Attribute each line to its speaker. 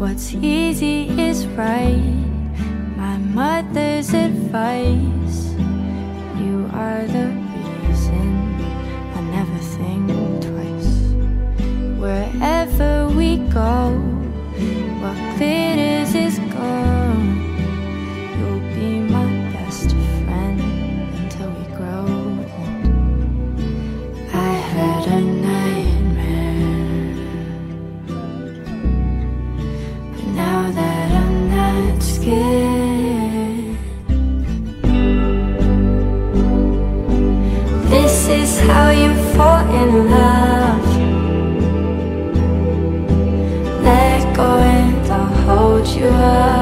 Speaker 1: What's easy is right. My mother's advice. You are the reason I never think twice. Wherever we go, you fall in love. Let go and I'll hold you up.